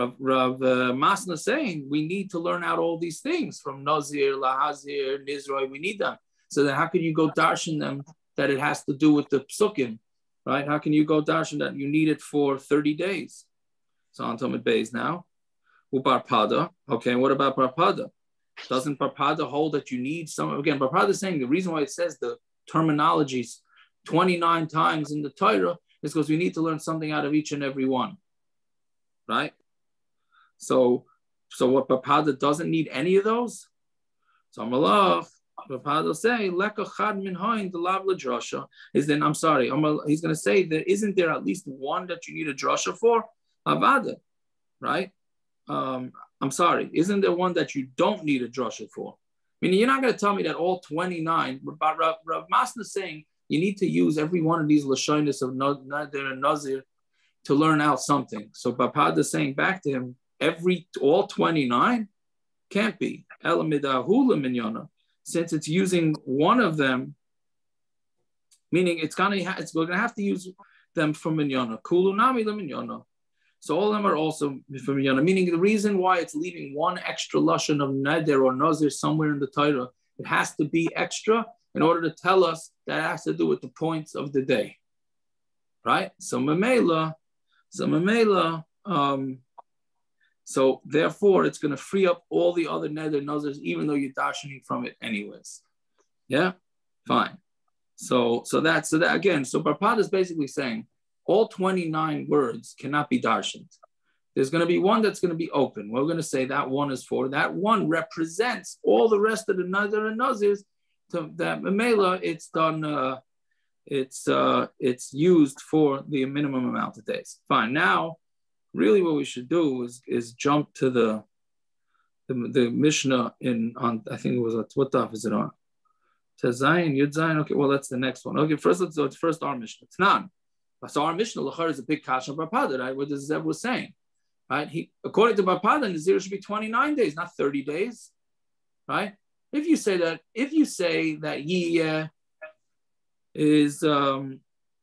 Rav, Rav uh, Masna saying, we need to learn out all these things from Nazir, Lahazir, Nizroi. We need them. So then, how can you go darshan them that it has to do with the psukim, right? How can you go darshan that you need it for 30 days? So on Talmud Bays now. Ubarpada. Okay, what about Barpada? Doesn't Barpada hold that you need some? Again, Barpada is saying the reason why it says the terminologies 29 times in the Torah is because we need to learn something out of each and every one, right? So, so what Barpada doesn't need any of those. So Amalaf, Barpada say leka chad min hain the lav drasha is then I'm sorry, he's going to say that isn't there at least one that you need a drasha for? Avada, right? Um, I'm sorry, isn't there one that you don't need a drasha for? Meaning, you're not going to tell me that all 29, Rav, Rav, Rav Masna saying you need to use every one of these lashonis of Na- Nadir and Nazir to learn out something. So Bapada saying back to him, every all 29 can't be. Elamidahula minyana, since it's using one of them, meaning it's gonna ha- it's we're gonna have to use them for minyana. Kulunami minyana. So all of them are also for minyana, meaning the reason why it's leaving one extra lashon of neder or nazir somewhere in the Torah, it has to be extra in order to tell us that has to do with the points of the day. Right? So Mamela, so Mamela, um, so therefore it's going to free up all the other nether nazars, even though you're dashing from it anyways. Yeah, fine. So so that's so that again. So Barpad is basically saying all 29 words cannot be darshaned. There's going to be one that's going to be open. We're going to say that one is for that one represents all the rest of the nazar and nazirs. To that memela, it's done. Uh, it's uh, it's used for the minimum amount of days. Fine. Now, really, what we should do is is jump to the the, the Mishnah in on. I think it was what daf is it on? Tezayin Yud Zayin. Okay, well that's the next one. Okay, first let's go. First our Mishnah. It's Tanan. So our Mishnah Lachar is a big kasha Barpada, right? What the Zeb was saying, right? He according to Barpada, Nazir should be 29 days, not 30 days, right? If you say that, if you say that Yiyeh is um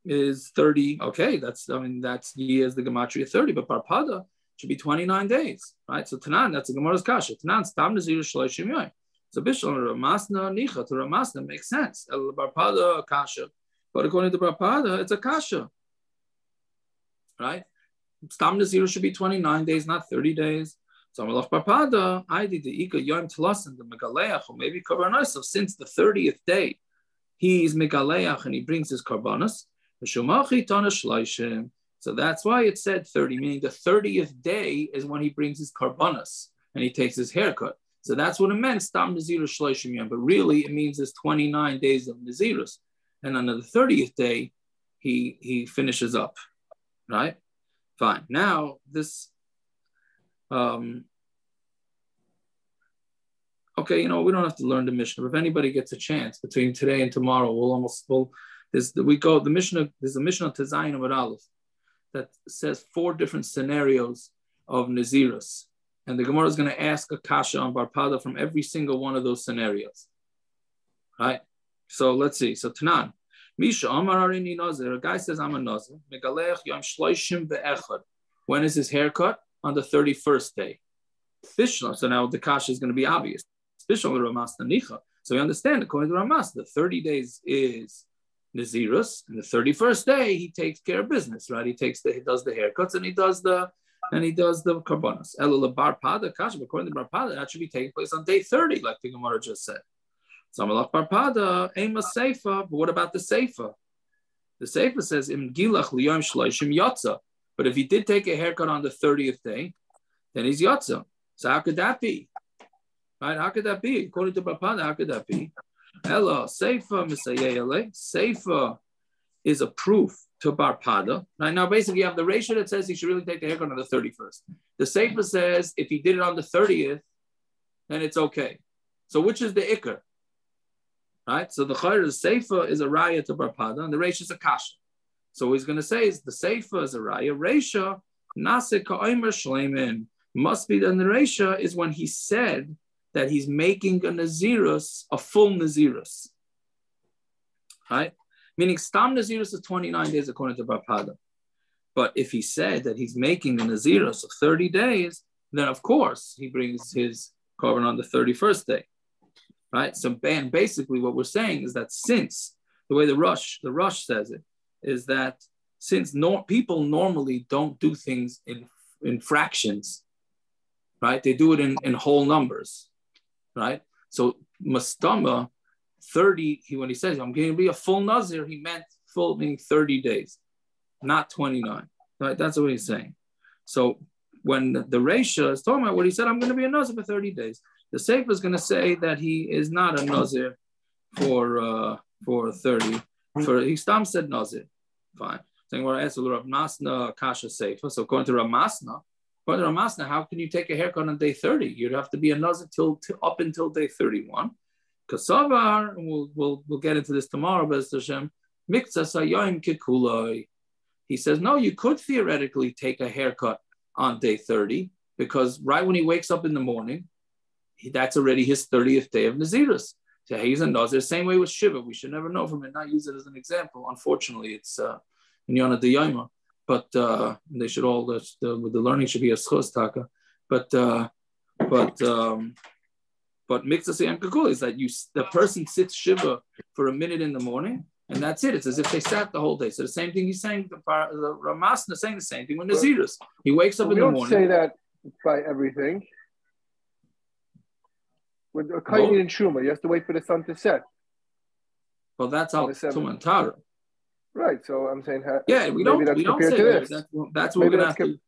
is 30, okay, that's I mean that's is the gematria 30, but Barpada should be 29 days, right? So Tanan, that's a Gemara's kasha. Tanan, Stam Nazir Shloishim Yoy. So Bishlam Ramasna Nicha to Ramasna makes sense. El Barpada kasha. But according to Barpada, it's a kasha right? Stam Nazir should be 29 days, not 30 days. So Amalach Barpada, I did the Ika Yom Telasan, the Megaleach, or maybe. So since the 30th day, he's Megaleach and he brings his Karbanos. So that's why it said 30, meaning the 30th day is when he brings his Karbanos and he takes his haircut. So that's what it meant, Stam Nazir Shloishim Yom. But really, it means it's 29 days of Nazirus. And on the 30th day, he, he finishes up right? Fine. Now this, um, okay, you know we don't have to learn the. But if anybody gets a chance between today and tomorrow, we'll almost we'll this we go the Mishnah. There's a Mishnah to Zion of Aleph that says four different scenarios of Nazirus, and the Gemara is going to ask a kasha on Barpada from every single one of those scenarios, right? So let's see. So Tanan. Misha Amar Arini Nazir. A guy says, I'm a Nazir. Megalech Yom Shloishim Be'echad. When is his haircut? On the 31st day. Bishlam. So now the kasha is going to be obvious. Bishlam Ramas Nicha. So we understand, according to Ramas, the 30 days is Nazirus, and the 31st day he takes care of business, right? He takes the he does the haircuts and he does the and he does the karbonas. Elul bar pada according to bar pada, that should be taking place on day 30, like the Gemara just said. Samalach bar pada, aim a seifa, but what about the seifa? The seifa says im gilach liyom shloishim yotza. But if he did take a haircut on the 30th day, then he's yotza. So how could that be? Right? How could that be? According to Bapada, how could that be? Hello, Seifa Misayele. Seifa is a proof to Barpada. Right now, basically, you have the ratio that says he should really take the haircut on the 31st. The Seifa says if he did it on the 30th, then it's okay. So, which is the Iker? Right? So, the Khair is Seifa is a raya to Barpada, and the ratio is a Kasha. So, what he's going to say is the Seifa is a raya. Ratio, Nasik Ka'omer Shleimin. Must be the Ratio is when he said that he's making a Nazirus, a full Nazirus. Right? Meaning Stam Nazirus is 29 days according to Bapada. But if he said that he's making a Nazirus of 30 days, then of course he brings his carbon on the 31st day. Right? So and basically what we're saying is that since the way the rush, the rush says it, is that since no, people normally don't do things in, in fractions, right? They do it in, in whole numbers right? So Mastama, 30, he when he says, I'm going to be a full Nazir, he meant full meaning 30 days, not 29. Right? That's what he's saying. So when the, Resha is talking about what he said, I'm going to be a Nazir for 30 days. The Seifa is going to say that he is not a Nazir for uh, for 30. For he Stam said Nazir. Fine. Saying I asked Rav Masna Kasha Seifa. So according to Rav Masna, Brother Amasna, how can you take a haircut on day 30? You'd have to be a nazir till, till up until day 31. Kasavar, we'll, we'll, we'll get into this tomorrow, Bez Hashem. He says, no, you could theoretically take a haircut on day 30 because right when he wakes up in the morning, he, that's already his 30th day of Nazirus. So he's a Nazir. Same way with Shiva. We should never know from it, not use it as an example. Unfortunately, it's uh, in Yonah de but uh, they should all the, the, the learning should be a schos taka. But uh, but um, but mikzas kakul is that you the person sits shiva for a minute in the morning and that's it. It's as if they sat the whole day. So the same thing he's saying. The, the Ramasna saying the same thing when Nazirus. He wakes up in the morning. We don't say that by everything. With a kayin and shuma, you have to wait for the sun to set. Well, that's how Tumantara. Right. So I'm saying, yeah, we don't, we don't say that. That's, that's what maybe we're gonna have to.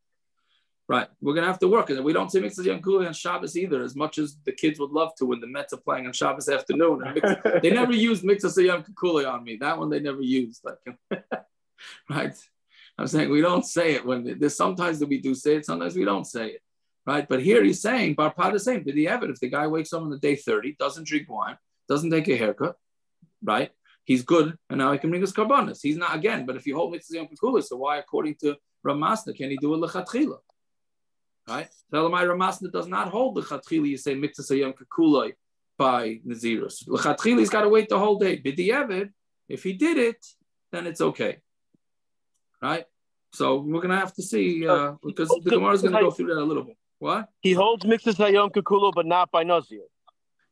Right, we're gonna have to work, and we don't say Mitzvah Yom Kuli on Shabbos either, as much as the kids would love to when the Mets are playing on Shabbos afternoon. they never used Mitzvah Yom Kuli on me. That one they never used. Like, right? I'm saying we don't say it when there's sometimes that we do say it, sometimes we don't say it. Right, but here he's saying Barpa the same. Did he have it? If the guy wakes up on the day 30, doesn't drink wine, doesn't take a haircut, right? He's good, and now he can bring his karbanis. He's not again, but if you hold mitzvah yom kikulah, so why, according to Ramasna, can he do a lechatchila? Right? Tell my Ramasna does not hold the chatchila. You say mitzvah yom kikulah by nazirus. Lechatchila, he's got to wait the whole day. B'di'evid, if he did it, then it's okay. Right? So we're gonna have to see uh, because the Gemara is gonna go through that a little bit. What? He holds mitzvah yom kikulah, but not by nazir.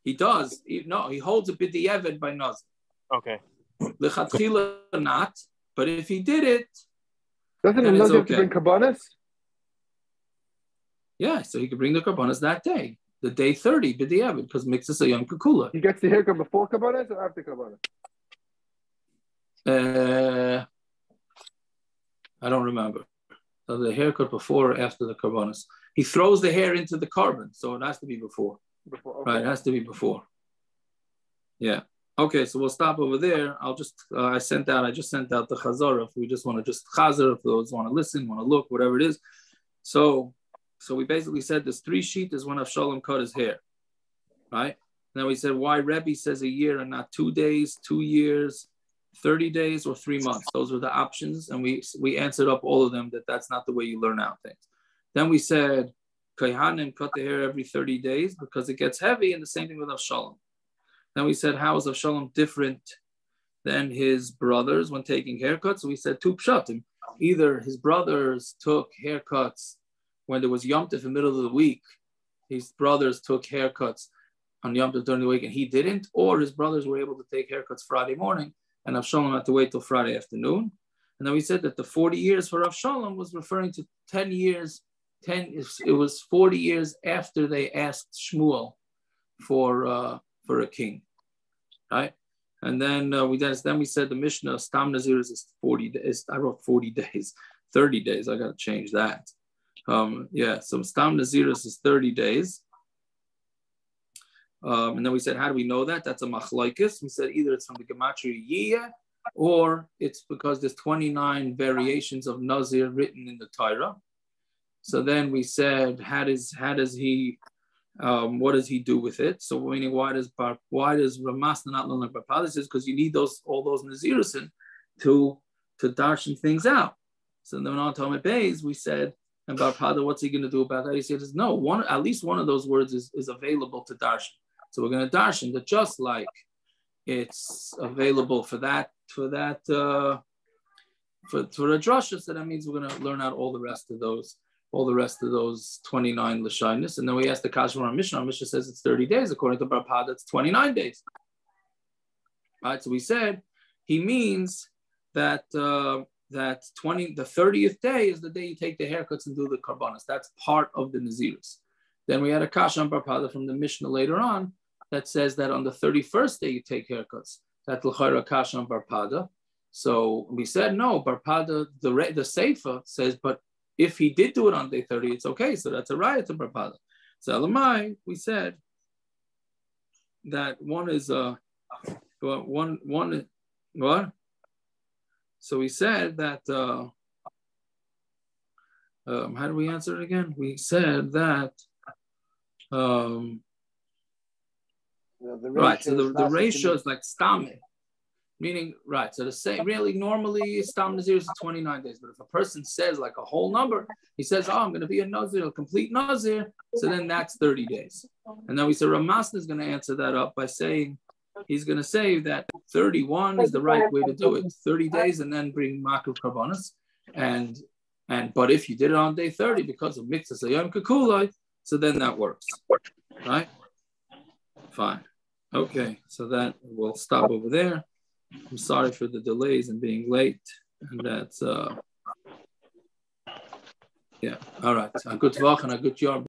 He does. He, no, he holds a b'di'evid by nazir. Okay. Lechatchila not, but if he did it, doesn't it okay. to bring karbanas? Yeah, so he could bring the karbanas that day, the day thirty, b'diavad, because mixes a young kakula. He gets the haircut before karbanas or after karbanas? Uh, I don't remember. So the haircut before or after the karbanas. He throws the hair into the carbon, so it has to be before. Before, okay. right? It has to be before. Yeah. Okay, so we'll stop over there. I'll just, uh, I sent out, I just sent out the Chazara if we just want to just Chazar, if those want to listen, want to look, whatever it is. So, so we basically said this three sheet is when Avshalom cut his hair, right? Now we said why Rebbe says a year and not two days, two years, 30 days, or three months. Those were the options. And we, we answered up all of them that that's not the way you learn out things. Then we said, Kohanim cut the hair every 30 days because it gets heavy, and the same thing with Avshalom. Then we said, how is Avshalom different than his brothers, when taking haircuts, we said two pshatim. Either his brothers took haircuts when there was Yom Tov in the middle of the week, his brothers took haircuts on Yom Tov during the week and he didn't, or his brothers were able to take haircuts Friday morning and Avshalom had to wait till Friday afternoon. And then we said that the 40 years for Avshalom was referring to 10 years, 10, it was 40 years after they asked Shmuel for uh, for a king, right? And then uh, we then we said the Mishnah Stam Nazir is 40 days. I wrote 40 days, 30 days. I got to change that. Um, yeah, so Stam Naziris is 30 days. Um, and then we said, how do we know that? That's a machlaikis. We said either it's from the Gematria Yiyah or it's because there's 29 variations of Nazir written in the Torah. So then we said, how does how does he um, what does he do with it? So meaning why does bar, why does Ramasna not learn like Barpada says because you need those all those Nazirusin to to darshan things out. So then on Talmud Bays, we said and Barpada, what's he going to do about that? He says, no, one at least one of those words is, is available to darshan. So we're going to darshan that just like it's available for that for that uh, for for a drasha. So that means we're going to learn out all the rest of those all the rest of those 29 lashinus. And then we ask the Kashmir on Mishnah. Mishnah says it's 30 days. According to Barpada, it's 29 days. All right, so we said he means that uh, that 20 the 30th day is the day you take the haircuts and do the karbanas. That's part of the Naziris. Then we had a kasha on Barpada from the Mishnah later on that says that on the 31st day you take haircuts. That l'chayra kasha on Barpada. So we said no, Barpada, the the Seifa says, but if he did do it on day 30, it's okay. So that's a riot to Barpada. So Elamai, we said that one is a uh, one one what? So we said that. Uh, um, how do we answer it again? We said that. Um, the, right. So the, the ratio is like stam, meaning right. So the same really normally stam nazir is 29 days, but if a person says like a whole number, he says, "Oh, I'm going to be a nazir, a complete nazir," so then that's 30 days. And then we said Ramasna is going to answer that up by saying he's going to say that 31 is the right way to do it 30 days and then bring makru karbonas and and but if you did it on day 30 because of mixes sayam kakulai so then that works right fine okay so that we'll stop over there i'm sorry for the delays and being late. And that's uh yeah. All right. A good walk and a good job